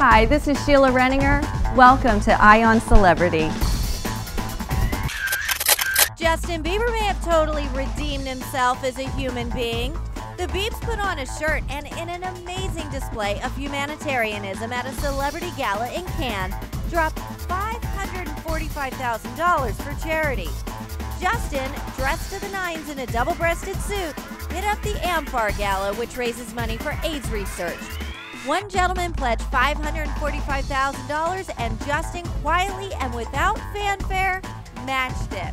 Hi, this is Sheila Renninger. Welcome to Eye On Celebrity. Justin Bieber may have totally redeemed himself as a human being. The Biebs put on a shirt and in an amazing display of humanitarianism at a celebrity gala in Cannes, dropped $545,000 for charity. Justin, dressed to the nines in a double-breasted suit, hit up the amfAR Gala, which raises money for AIDS research. One gentleman pledged $545,000 and Justin quietly and without fanfare matched it.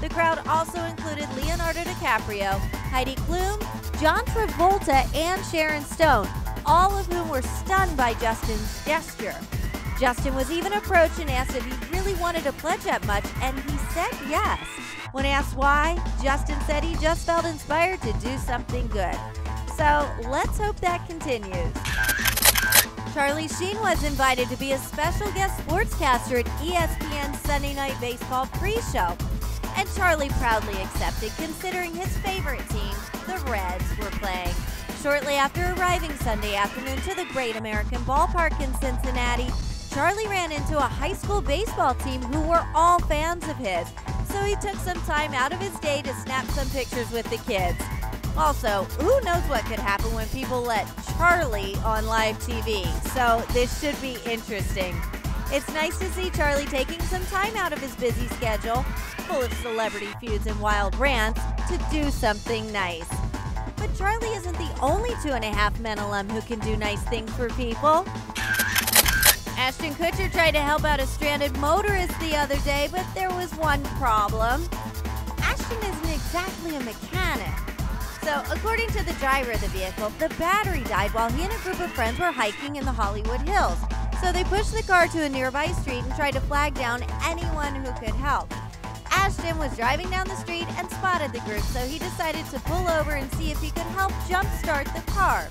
The crowd also included Leonardo DiCaprio, Heidi Klum, John Travolta, and Sharon Stone, all of whom were stunned by Justin's gesture. Justin was even approached and asked if he really wanted to pledge that much, and he said yes. When asked why, Justin said he just felt inspired to do something good. So let's hope that continues. Charlie Sheen was invited to be a special guest sportscaster at ESPN's Sunday Night Baseball pre-show. And Charlie proudly accepted, considering his favorite team, the Reds, were playing. Shortly after arriving Sunday afternoon to the Great American Ballpark in Cincinnati, Charlie ran into a high school baseball team who were all fans of his. So he took some time out of his day to snap some pictures with the kids. Also, who knows what could happen when people let Charlie on live TV? So this should be interesting. It's nice to see Charlie taking some time out of his busy schedule, full of celebrity feuds and wild rants, to do something nice. But Charlie isn't the only two and a half men alum who can do nice things for people. Ashton Kutcher tried to help out a stranded motorist the other day, but there was one problem. Ashton isn't exactly a mechanic. So, according to the driver of the vehicle, the battery died while he and a group of friends were hiking in the Hollywood Hills. So, they pushed the car to a nearby street and tried to flag down anyone who could help. Ashton was driving down the street and spotted the group, so he decided to pull over and see if he could help jumpstart the car.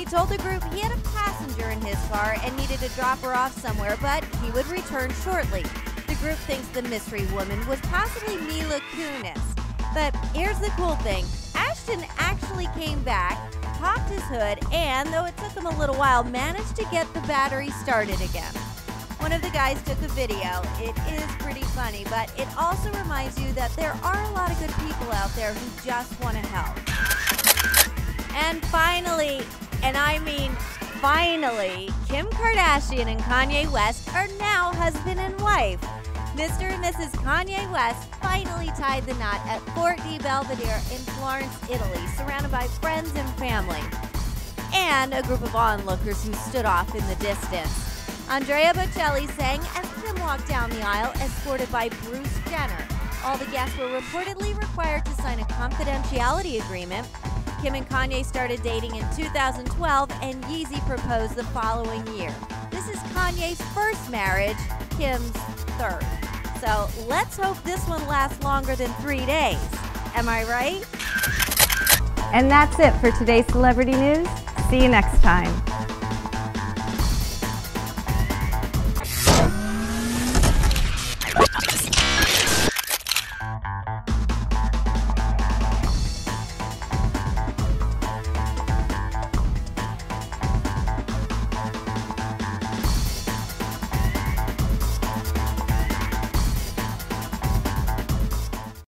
He told the group he had a passenger in his car and needed to drop her off somewhere, but he would return shortly. The group thinks the mystery woman was possibly Mila Kunis. But here's the cool thing Ashton actually came back, popped his hood, and though it took him a little while, managed to get the battery started again. One of the guys took a video. It is pretty funny, but it also reminds you that there are a lot of good people out there who just want to help. And finally, finally, Kim Kardashian and Kanye West are now husband and wife. Mr. and Mrs. Kanye West finally tied the knot at Forte di Belvedere in Florence, Italy, surrounded by friends and family, and a group of onlookers who stood off in the distance. Andrea Bocelli sang as Kim walked down the aisle, escorted by Bruce Jenner. All the guests were reportedly required to sign a confidentiality agreement. Kim and Kanye started dating in 2012, and Yeezy proposed the following year. This is Kanye's first marriage, Kim's third. So let's hope this one lasts longer than three days. Am I right? And that's it for today's celebrity news. See you next time.